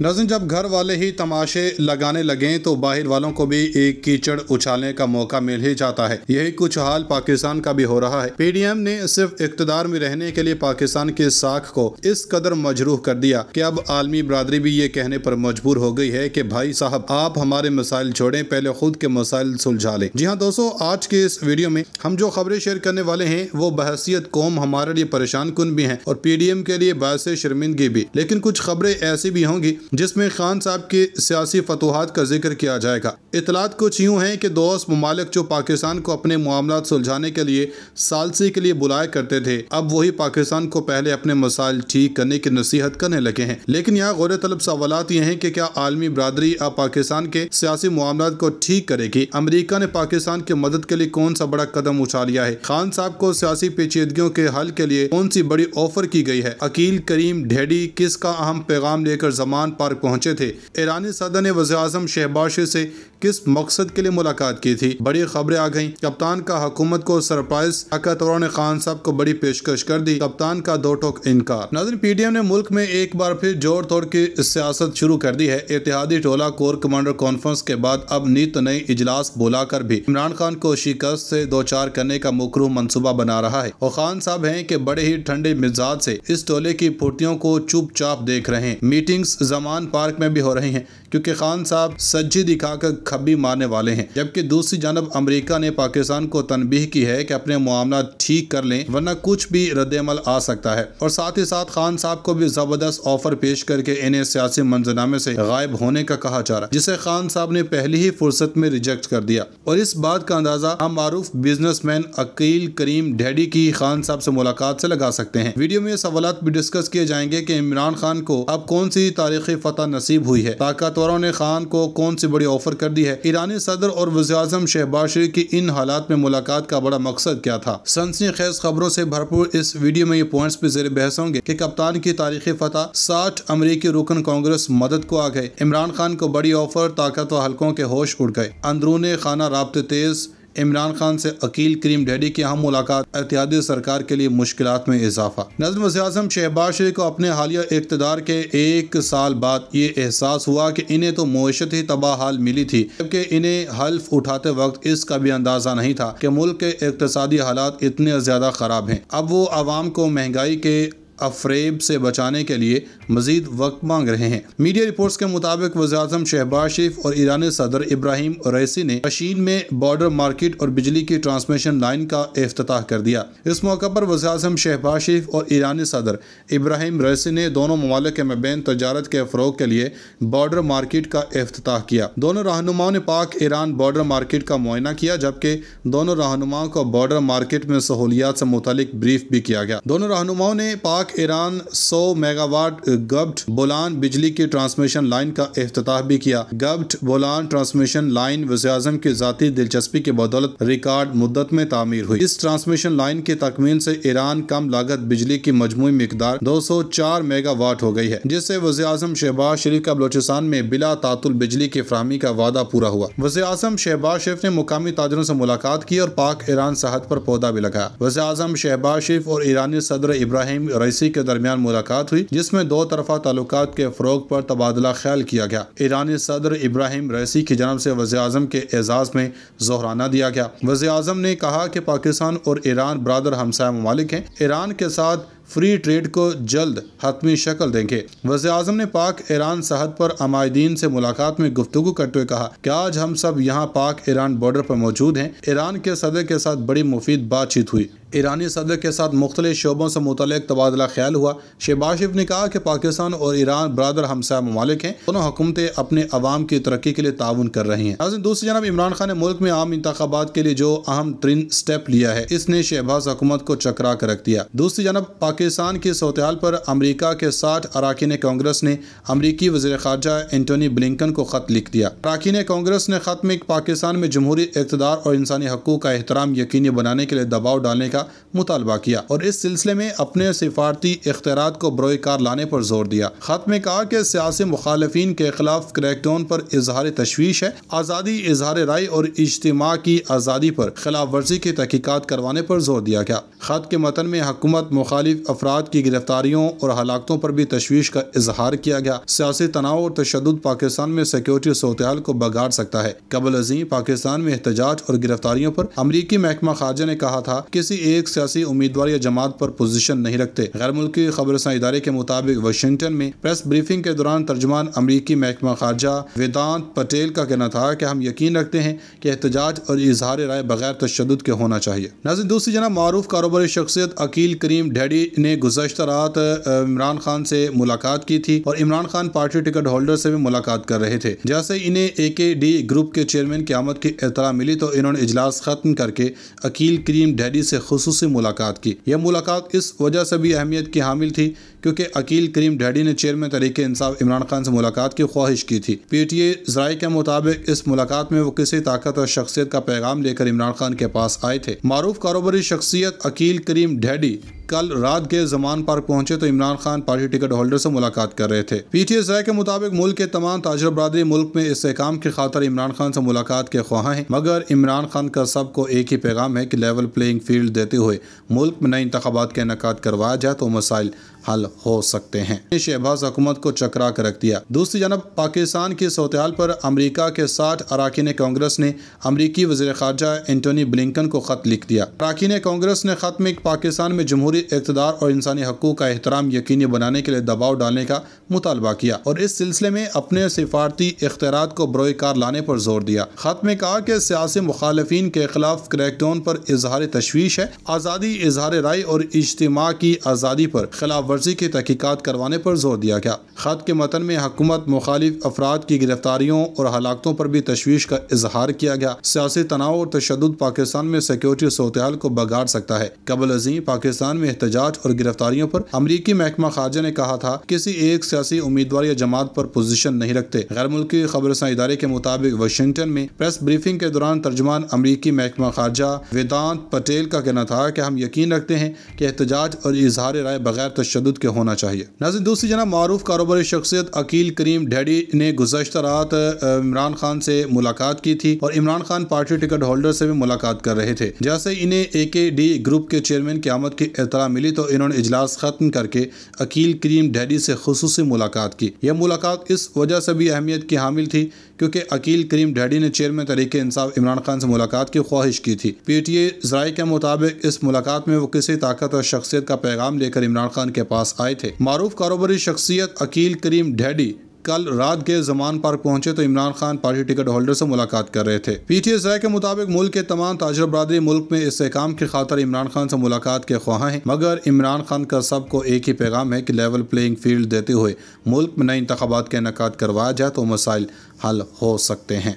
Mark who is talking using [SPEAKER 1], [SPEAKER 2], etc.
[SPEAKER 1] ناظرین جب گھر والے ہی تماشے لگانے لگیں تو باہر والوں کو بھی ایک کیچڑ اچھالنے کا موقع مل ہی جاتا ہے۔ یہی کچھ حال پاکستان کا بھی ہو رہا ہے۔ پی ڈی ایم نے صرف اقتدار میں رہنے کے لیے پاکستان کی ساکھ کو اس قدر مجروح کر دیا کہ اب عالمی برادری بھی یہ کہنے پر مجبور ہو گئی ہے کہ بھائی صاحب، آپ ہمارے مسائل چھوڑیں، پہلے خود کے مسائل سلجھا لیں۔ جی ہاں دوستو، آج کے اس ویڈیو میں ہم جو خبریں شیئر کرنے والے ہیں، وہ بحثیت قوم ہمارے لیے پریشان کن بھی ہیں اور پی ڈی ایم کے لیے باعث شرمندگی بھی۔ لیکن کچھ خبریں ایسی بھی ہوں گی جس میں خان صاحب کی سیاسی فتوحات کا ذکر کیا جائے گا۔ اطلاعات کچھ یوں ہیں کہ دوست ممالک جو پاکستان کو اپنے معاملات سلجھانے کے لیے سالسی کے لیے بلائے کرتے تھے، اب وہی پاکستان کو پہلے اپنے مسائل ٹھیک کرنے کی نصیحت کرنے لگے ہیں۔ لیکن یہاں غور طلب سوالات یہ ہیں کہ کیا عالمی برادری اب پاکستان کے سیاسی معاملات کو ٹھیک کرے گی؟ امریکہ نے پاکستان کی مدد کے لیے کون سا بڑا قدم اٹھا لیا ہے؟ خان صاحب کو سیاسی پیچیدگیوں کے حل کے لیے کون سی بڑی آفر کی گئی ہے؟ عقیل کریم ڈھیڈی کس کا اہم پیغام لے کر زمان پارک پہنچے تھے۔ ایرانی صدر نے وزیر اعظم شہباز سے کس مقصد کے لیے ملاقات کی تھی؟ بڑی خبریں آ گئیں۔ کپتان کا حکومت کو سرپرائز طاقتوروں نے خان صاحب کو بڑی پیشکش کر دی۔ کپتان کا دو ٹوک انکار۔ ناظرین، پی ڈی ایم نے ملک میں ایک بار پھر جوڑ توڑ کی سیاست شروع کر دی ہے۔ اتحادی ٹولہ کور کمانڈر کانفرنس کے بعد اب نیت نئی اجلاس بولا کر بھی عمران خان کو شکست سے دو چار کرنے کا مکرو منصوبہ بنا رہا ہے۔ اور خان صاحب ہیں کہ بڑے ہی ٹھنڈے مزاج سے اس ٹولے کی پھرتیوں کو چپ چاپ دیکھ رہے ہیں۔ میٹنگز زمان پارک میں بھی ہو رہی ہیں، کیونکہ خان صاحب سجی دکھا کر کھبی مارنے والے ہیں۔ جبکہ دوسری جانب امریکہ نے پاکستان کو تنبیہ کی ہے کہ اپنے معاملات ٹھیک کر لیں، ورنہ کچھ بھی رد عمل آ سکتا ہے۔ اور ساتھ ہی ساتھ خان صاحب کو بھی زبردست آفر پیش کر کے انہیں سیاسی منظرنامے سے غائب ہونے کا کہا جا رہا ہے، جسے خان صاحب نے پہلی ہی فرصت میں ریجیکٹ کر دیا۔ اور اس بات کا اندازہ ہم معروف businessman Aqeel Karim daddy کی خان صاحب سے ملاقات سے لگا سکتے ہیں۔ ویڈیو میں یہ سوالات بھی ڈسکس کیے جائیں گے کہ عمران خان کو اب کون سی تاریخ تاریخی فتح نصیب ہوئی ہے۔ طاقتوروں نے خان کو کون سی بڑی آفر کر دی ہے؟ ایرانی صدر اور وزیراعظم شہباز شریف کی ان حالات میں ملاقات کا بڑا مقصد کیا تھا؟ سنسنی خیز خبروں سے بھرپور اس ویڈیو میں یہ پوائنٹس بھی زیر بحث ہوں گے کہ کپتان کی تاریخی فتح ساٹھ امریکی رکن کانگریس مدد کو آ گئے۔ عمران خان کو بڑی آفر، طاقت و حلقوں کے ہوش اڑ گئے۔ اندرون خانہ رابطے تیز عمران خان سے عقیل کریم ڈیڈی کی اہم ملاقات اتحادی سرکار کے لیے مشکلات میں اضافہ۔ نظم وزیر اعظم شہباز شریف کو اپنے حالیہ اقتدار کے ایک سال بعد یہ احساس ہوا کہ انہیں تو معیشت ہی تباہ حال ملی تھی، جبکہ انہیں حلف اٹھاتے وقت اس کا بھی اندازہ نہیں تھا کہ ملک کے اقتصادی حالات اتنے زیادہ خراب ہیں۔ اب وہ عوام کو مہنگائی کے افریب سے بچانے کے لیے مزید وقت مانگ رہے ہیں۔ میڈیا رپورٹس کے مطابق وزیراعظم شہباز شریف اور ایرانی صدر ابراہیم ریسی نے اشین میں بارڈر مارکیٹ اور بجلی کی ٹرانسمیشن لائن کا افتتاح کر دیا۔ اس موقع پر وزیراعظم شہباز شریف اور ایرانی صدر ابراہیم ریسی نے دونوں ممالک کے مبین تجارت کے فروغ کے لیے بارڈر مارکیٹ کا افتتاح کیا۔ دونوں رہنماؤں نے پاک ایران بارڈر مارکیٹ کا معائنہ کیا، جبکہ دونوں رہنماؤں کو بارڈر مارکیٹ میں سہولیات سے متعلق بریف بھی کیا گیا۔ دونوں رہنماؤں نے پاک ایران سو میگا واٹ گبٹ بولان بجلی کی ٹرانسمیشن لائن کا افتتاح بھی کیا۔ گبٹ بولان ٹرانسمیشن لائن وزیراعظم کی ذاتی دلچسپی کی بدولت ریکارڈ مدت میں تعمیر ہوئی۔ اس ٹرانسمیشن لائن کی تکمیل سے ایران کم لاگت بجلی کی مجموعی مقدار دو سو چار میگا واٹ ہو گئی ہے، جس سے وزیر اعظم شہباز شریف کا بلوچستان میں بلا تعطل بجلی کی فراہمی کا وعدہ پورا ہوا۔ وزیر اعظم شہباز شریف نے مقامی تاجروں سے ملاقات کی اور پاک ایران سرحد پر پودا بھی لگایا۔ وزیر اعظم شہباز شریف اور ایرانی صدر ابراہیم رئیسی کے درمیان ملاقات ہوئی، جس میں دو طرفہ تعلقات کے فروغ پر تبادلہ خیال کیا گیا۔ ایرانی صدر ابراہیم ریسی کی جانب سے وزیر اعظم کے اعزاز میں زہرانہ دیا گیا۔ وزیر اعظم نے کہا کہ پاکستان اور ایران برادر ہمسایہ ممالک ہیں۔ ایران کے ساتھ فری ٹریڈ کو جلد حتمی شکل دیں گے۔ وزیر اعظم نے پاک ایران سرحد پر عمائدین سے ملاقات میں گفتگو کرتے ہوئے کہا کہ آج ہم سب یہاں پاک ایران بارڈر پر موجود ہیں۔ ایران کے صدر کے ساتھ بڑی مفید بات چیت ہوئی۔ ایرانی صدر کے ساتھ مختلف شعبوں سے متعلق تبادلہ خیال ہوا۔ شہباز نے کہا کہ پاکستان اور ایران برادر ہمسایہ ممالک ہیں۔ دونوں حکومتیں اپنے عوام کی ترقی کے لیے تعاون کر رہی ہیں۔ ناظرین دوسری جانب عمران خان نے ملک میں عام انتخابات کے لیے جو اہم ترین سٹیپ لیا ہے، اس نے شہباز حکومت کو چکرا کر رکھ دیا۔ دوسری جانب پاکستان کی صورتحال پر امریکہ کے ساٹھ اراکین کانگریس نے امریکی وزیر خارجہ انٹونی بلنکن کو خط لکھ دیا۔ اراکین کانگریس نے خط میں پاکستان میں جمہوری اقتدار اور انسانی حقوق کا احترام یقینی بنانے کے لیے دباؤ ڈالنے کا کا مطالبہ کیا اور اس سلسلے میں اپنے سفارتی اختیارات کو بروئے کار لانے پر زور دیا۔ خط میں کہا کہ سیاسی مخالفین کے خلاف کریک ڈاؤن پر اظہار تشویش ہے۔ آزادی، اظہار رائے اور اجتماع کی آزادی پر خلاف ورزی کی تحقیقات کروانے پر زور دیا گیا۔ خط کے متن میں حکومت مخالف افراد کی گرفتاریوں اور ہلاکتوں پر بھی تشویش کا اظہار کیا گیا۔ سیاسی تناؤ اور تشدد پاکستان میں سیکیورٹی صورتحال کو بگاڑ سکتا ہے۔ قبل عظیم پاکستان میں احتجاج اور گرفتاریوں پر امریکی محکمہ خارجہ نے کہا تھا کسی ایک سیاسی امیدوار یا جماعت پر پوزیشن نہیں رکھتے۔ غیر ملکی خبرساں ادارے کے مطابق واشنگٹن میں پریس بریفنگ کے دوران ترجمان امریکی محکمہ خارجہ ویدانت پٹیل کا کہنا تھا کہ ہم یقین رکھتے ہیں کہ احتجاج اور اظہار رائے بغیر تشدد کے ہونا چاہیے۔ ناظرین، دوسری جناب معروف کاروباری شخصیت عقیل کریم ڈیڈی نے گزشتہ رات عمران خان سے ملاقات کی تھی اور Imran Khan party ticket holder سے بھی ملاقات کر رہے تھے۔ جیسے انہیں اے کے ڈی گروپ کے چیئرمین کی آمد کی اطلاع ملی تو انہوں نے اجلاس ختم کر کے عقیل کریم ڈیڈی سے خصوصی ملاقات کی۔ یہ ملاقات اس وجہ سے بھی اہمیت کی حامل تھی کیونکہ عقیل کریم ڈیڈی نے چیئرمین طریقے انصاف عمران خان سے ملاقات کی خواہش کی تھی۔ پی ٹی اے ذرائع کے مطابق اس ملاقات میں وہ کسی طاقت اور شخصیت کا پیغام لے کر عمران خان کے پاس آئے تھے۔ معروف کاروباری شخصیت عقیل کریم ڈیڈی کل رات کے زمان پارک پہنچے تو Imran Khan party ticket holder سے ملاقات کر رہے تھے۔ پی ٹی ایس رائے کے مطابق ملک کے تمام تاجر برادری ملک میں استحکام کی خاطر عمران خان سے ملاقات کے خواہاں ہیں، مگر عمران خان کا سب کو ایک ہی پیغام ہے کہ لیول پلینگ فیلڈ دیتے ہوئے ملک میں نئے انتخابات کا انعقاد کروایا جائے تو مسائل حل ہو سکتے ہیں۔ شہباز حکومت کو چکرا کر رکھ دیا۔ دوسری جانب، پاکستان کی صورتحال پر امریکہ کے ساٹھ اراکین کانگریس نے امریکی وزیر خارجہ انٹونی بلنکن کو خط لکھ دیا۔ اراکین کانگریس نے خط میں پاکستان میں جمہوری اقتدار اور انسانی حقوق کا احترام یقینی بنانے کے لیے دباؤ ڈالنے کا مطالبہ کیا اور اس سلسلے میں اپنے سفارتی اختیارات کو بروئے کار لانے پر زور دیا۔ خط میں کہا کہ سیاسی مخالفین کے خلاف کریک ڈاؤن پر اظہار تشویش ہے۔ آزادی، اظہار رائے اور اجتماع کی آزادی پر خلاف ورزی کی تحقیقات کروانے پر زور دیا گیا۔ خط کے متن میں حکومت مخالف افراد کی گرفتاریوں اور ہلاکتوں پر بھی تشویش کا اظہار کیا گیا۔ سیاسی تناؤ اور تشدد پاکستان میں سیکیورٹی صورتحال کو بگاڑ سکتا ہے۔ قبل عظیم پاکستان میں احتجاج اور گرفتاریوں پر امریکی محکمہ خارجہ نے کہا تھا، کسی ایک سیاسی امیدوار یا جماعت پر پوزیشن نہیں رکھتے۔ غیر ملکی خبرساں ادارے کے مطابق واشنگٹن میں پریس بریفنگ کے دوران ترجمان امریکی محکمہ خارجہ ویدانت پٹیل کا کہنا تھا کہ ہم یقین رکھتے ہیں کہ احتجاج اور اظہار رائے بغیر تشدد کے ہونا چاہیے۔ ناظرین، دوسری جناب، معروف کاروباری شخصیت عقیل کریم ڈیڈی نے گزشتہ رات عمران خان سے ملاقات کی تھی اور Imran Khan party ticket holder سے بھی ملاقات کر رہے تھے۔ جیسے انہیں اے کے ڈی گروپ کے چیئرمین کی آمد کی اطلاع ملی تو انہوں نے اجلاس ختم کر کے عقیل کریم ڈیڈی سے خصوصی ملاقات کی۔ یہ ملاقات اس وجہ سے بھی اہمیت کی حامل تھی کیونکہ عقیل کریم ڈیڈی نے چیئرمین طریقے انصاف عمران خان سے ملاقات کی خواہش کی تھی۔ پی ٹی اے ذرائع کے مطابق اس ملاقات میں وہ کسی طاقت اور شخصیت کا پیغام لے کر عمران خان کے پاس آئے تھے۔ معروف کاروباری شخصیت عقیل کریم ڈیڈی کل رات کے زمان پارک پہنچے تو Imran Khan party ticket holder سے ملاقات کر رہے تھے۔ پی ٹی ایس رائے کے مطابق ملک کے تمام تاجر برادری ملک میں استحکام کی خاطر عمران خان سے ملاقات کے خواہاں ہیں، مگر عمران خان کا سب کو ایک ہی پیغام ہے کہ لیول پلینگ فیلڈ دیتے ہوئے ملک میں نئے انتخابات کے انعقاد کروایا جائے تو مسائل حل ہو سکتے ہیں۔